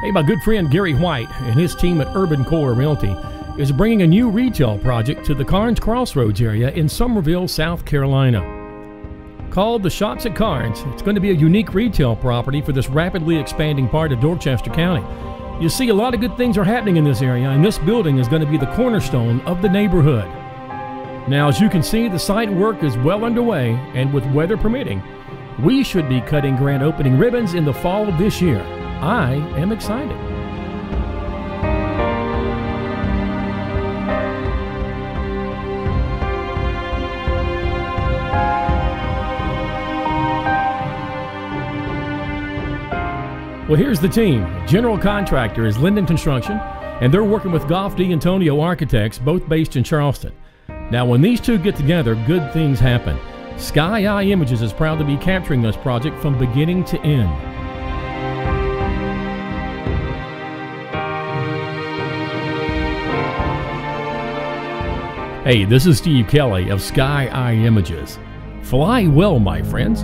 Hey, my good friend Gary White and his team at Urban Core Realty is bringing a new retail project to the Carnes Crossroads area in Summerville, South Carolina. Called the Shoppes at Carnes, it's going to be a unique retail property for this rapidly expanding part of Dorchester County. You see, a lot of good things are happening in this area, and this building is going to be the cornerstone of the neighborhood. Now, as you can see, the site work is well underway, and with weather permitting, we should be cutting grand opening ribbons in the fall of this year. I am excited. Well, here's the team. General contractor is Linden Construction, and they're working with Goff D'Antonio Architects, both based in Charleston. Now, when these two get together, good things happen. Sky Eye Images is proud to be capturing this project from beginning to end. Hey, this is Steve Keli of Sky Eye Images. Fly well, my friends.